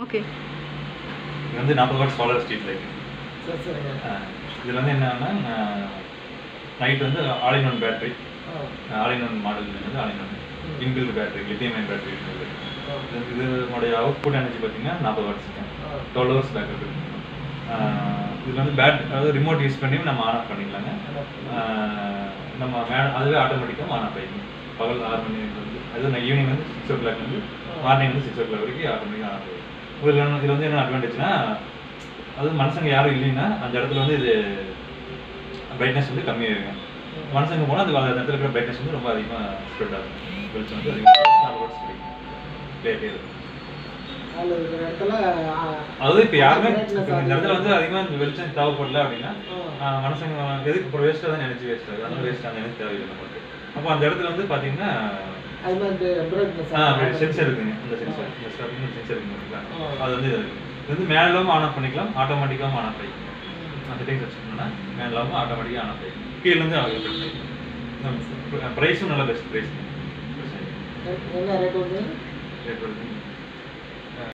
Okay இது வந்து நாற்பது வாட் சோலார் ஸ்ட்ரீட் லைட் சரி. சரிங்க இதில் வந்து என்னன்னா நைட் வந்து ஆல் இன் ஒன் பேட்டரி ஆ ஆல் இன் ஒன் மாடல் வந்து all in one inbuilt battery lithium ion battery இருக்குது இதனுடைய அவுட்புட் எனர்ஜி பார்த்தீங்கன்னா நாற்பது வாட்ஸுங்க ஆ. டுவெல் ஹவர்ஸ் பேக்கப் இருக்கு. இதில் வந்து பேட் அதாவது ரிமோட் யூஸ் பண்ணி நம்ம ஆன் ஆஃப் பண்ணிக்கலாங்க நம்ம மே அதுவே ஆட்டோமேட்டிக்காக ஆன் ஆஃப் ஆகிக்கும் பகல் ஆறு மணி வந்து அது நான் ஈவினிங் வந்து சிக்ஸ் ஓ கிளாக்லேருந்து மார்னிங் வந்து சிக்ஸ் ஓ கிளாக் வரைக்கும் ஆட்டோமேட்டிக்காக ஆன் ஆஃப் ஆகிடும் இதில் இதில் வந்து என்ன அட்வான்டேஜ்னா அது மனுஷங்க யாரும் இல்லைன்னா அந்த இடத்துல வந்து இது பிரைட்னஸ் வந்து கம்மியாயிருங்க மனுஷங்க போனால் அது அந்த இடத்துல இருக்கிற பிரைட்னஸ் வந்து ரொம்ப அதிகமாக ஸ்ப்ரெட் ஆகும். வெளிச்சம் வந்து அதிகமாக நாலு வாட்ஸ் கிடைக்கும் அதாவது இப்போ யாருமே இந்த இடத்துல வந்து அதிகமாக இந்த வெளிச்சம் தேவைப்படல அப்படின்னா மனுஷங்க எதுக்கு இப்போ வேஸ்ட்டாக தான் நினச்சி வேஸ்ட் ஆகுது. அந்த எனக்கு தேவையில்லை நமக்கு. அப்போ அந்த இடத்துல வந்து பார்த்தீங்கன்னா அது மாதிரி brightness சென்சர் இருக்குங்க இந்த சென்சர் இந்த ஸ்டாப்பிங் சென்சர் இருக்குங்க இல்லைங்களா? ஆ. அது வந்து இது வந்து மேலும் ஆன் ஆஃப் பண்ணிக்கலாம் ஆட்டோமேட்டிக்காகவும் ஆன் ஆஃப் ஆகிக்கும் அந்த செட்டிங்ஸ் வச்சுக்கணும்னா மேலும் ஆட்டோமேட்டிக்காக ஆன் ஆஃப் ஆகிக்கும் கீழேருந்து ப்ரைஸும் நல்ல பெஸ்ட் ப்ரைஸ் என்ன ரேட் வந்து ரேட் வருது.